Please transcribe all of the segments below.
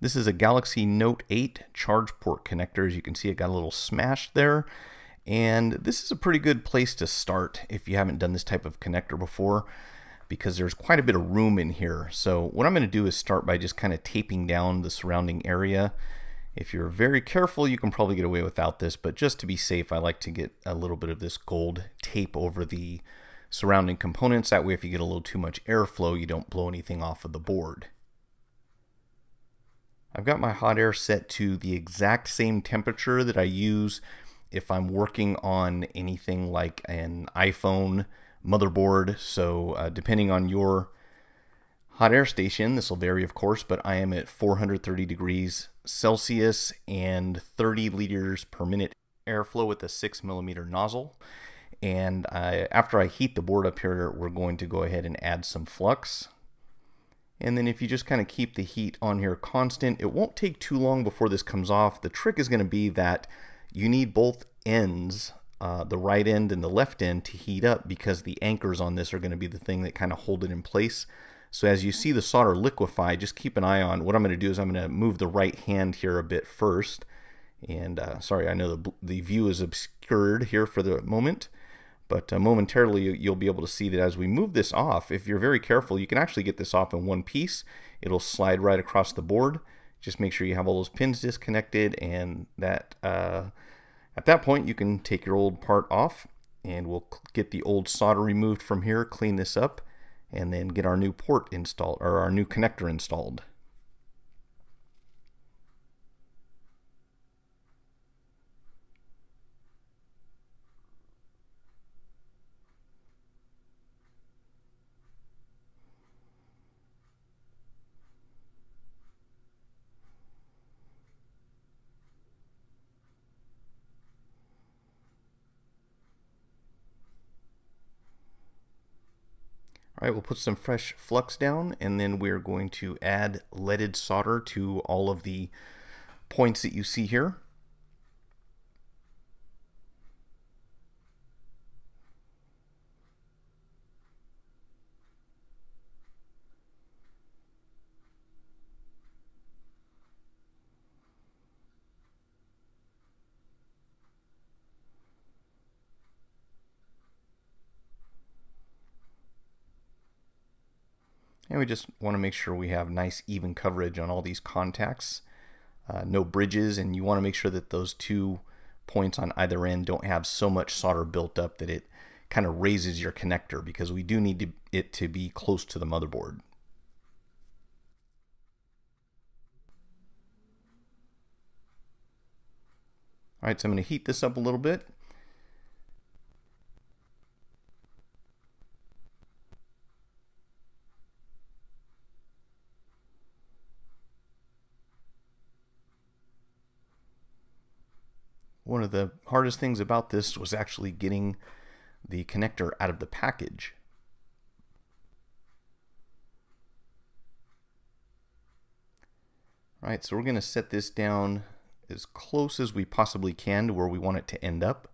This is a Galaxy Note 8 charge port connector. As you can see, it got a little smashed there. And this is a pretty good place to start if you haven't done this type of connector before because there's quite a bit of room in here. So what I'm going to do is start by just kind of taping down the surrounding area. If you're very careful, you can probably get away without this, but just to be safe, I like to get a little bit of this gold tape over the surrounding components. That way, if you get a little too much airflow, you don't blow anything off of the board. I've got my hot air set to the exact same temperature that I use if I'm working on anything like an iPhone motherboard. So uh, depending on your hot air station, this will vary of course, but I am at 430 degrees Celsius and 30 liters per minute airflow with a 6 millimeter nozzle. And I, after I heat the board up here, we're going to go ahead and add some flux. And then if you just kind of keep the heat on here constant, it won't take too long before this comes off. The trick is going to be that you need both ends, uh, the right end and the left end, to heat up because the anchors on this are going to be the thing that kind of hold it in place. So as you see the solder liquefy, just keep an eye on. What I'm going to do is I'm going to move the right hand here a bit first. And uh, sorry, I know the, the view is obscured here for the moment. But uh, momentarily, you'll be able to see that as we move this off, if you're very careful, you can actually get this off in one piece. It'll slide right across the board. Just make sure you have all those pins disconnected and that uh, at that point you can take your old part off and we'll get the old solder removed from here, clean this up, and then get our new port installed or our new connector installed. All right, we'll put some fresh flux down and then we're going to add leaded solder to all of the points that you see here. And we just want to make sure we have nice even coverage on all these contacts. Uh, no bridges, and you want to make sure that those two points on either end don't have so much solder built up that it kind of raises your connector because we do need to, it to be close to the motherboard. All right, so I'm going to heat this up a little bit. Of the hardest things about this was actually getting the connector out of the package. All right, so we're going to set this down as close as we possibly can to where we want it to end up.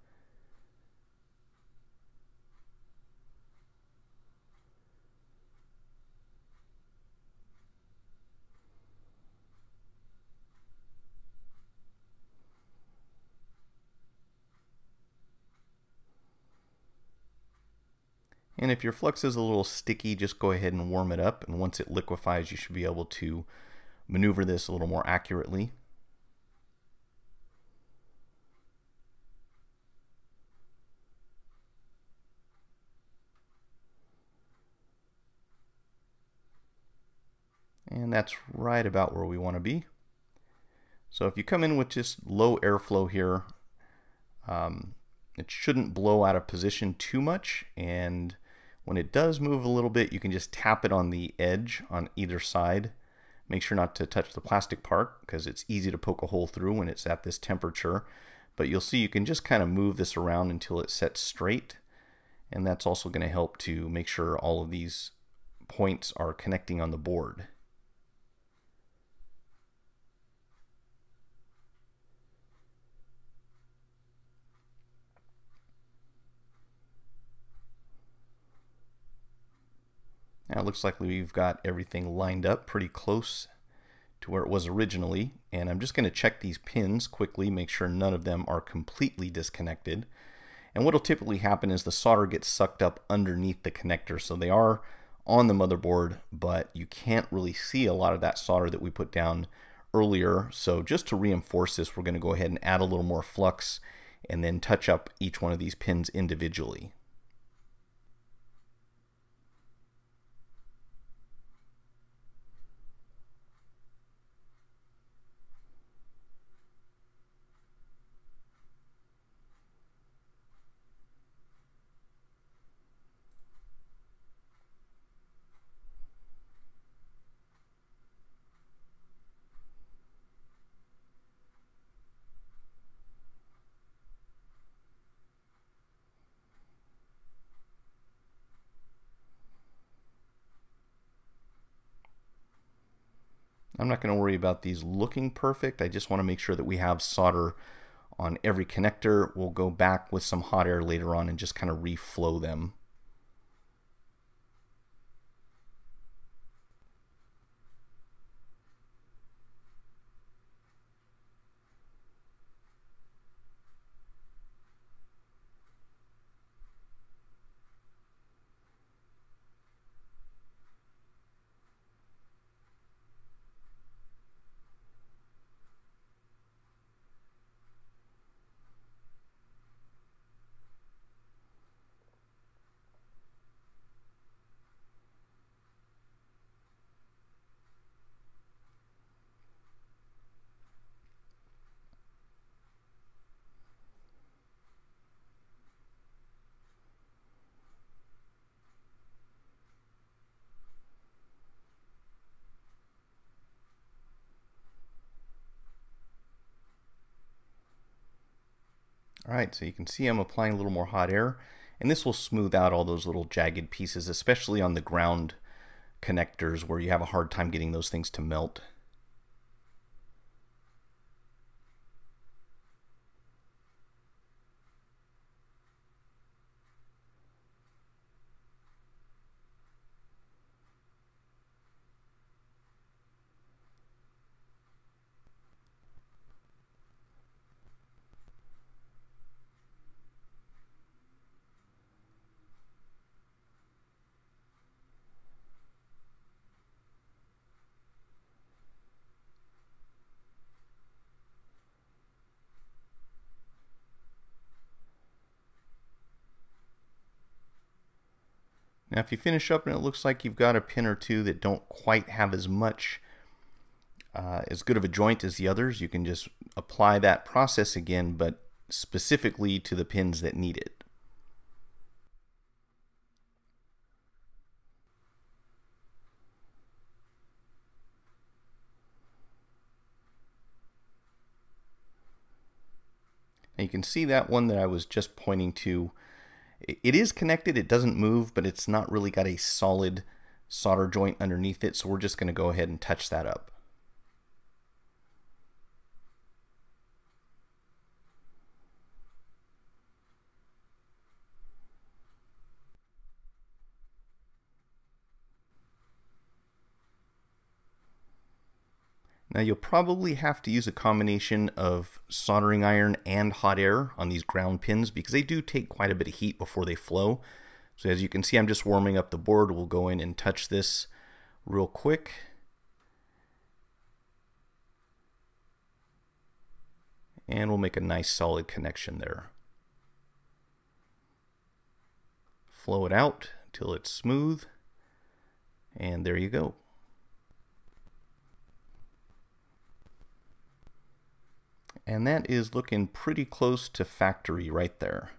And if your flux is a little sticky, just go ahead and warm it up. And once it liquefies, you should be able to maneuver this a little more accurately. And that's right about where we want to be. So if you come in with just low airflow here, um, it shouldn't blow out of position too much and when it does move a little bit, you can just tap it on the edge on either side. Make sure not to touch the plastic part because it's easy to poke a hole through when it's at this temperature. But you'll see you can just kind of move this around until it sets straight. And that's also going to help to make sure all of these points are connecting on the board. Now it looks like we've got everything lined up pretty close to where it was originally. And I'm just going to check these pins quickly, make sure none of them are completely disconnected. And what will typically happen is the solder gets sucked up underneath the connector. So they are on the motherboard, but you can't really see a lot of that solder that we put down earlier. So just to reinforce this, we're going to go ahead and add a little more flux and then touch up each one of these pins individually. I'm not going to worry about these looking perfect. I just want to make sure that we have solder on every connector. We'll go back with some hot air later on and just kind of reflow them. Right, so you can see I'm applying a little more hot air, and this will smooth out all those little jagged pieces, especially on the ground connectors where you have a hard time getting those things to melt. Now if you finish up and it looks like you've got a pin or two that don't quite have as much, uh, as good of a joint as the others, you can just apply that process again, but specifically to the pins that need it. Now you can see that one that I was just pointing to it is connected, it doesn't move, but it's not really got a solid solder joint underneath it, so we're just going to go ahead and touch that up. Now you'll probably have to use a combination of soldering iron and hot air on these ground pins because they do take quite a bit of heat before they flow. So as you can see, I'm just warming up the board. We'll go in and touch this real quick. And we'll make a nice solid connection there. Flow it out until it's smooth. And there you go. And that is looking pretty close to factory right there.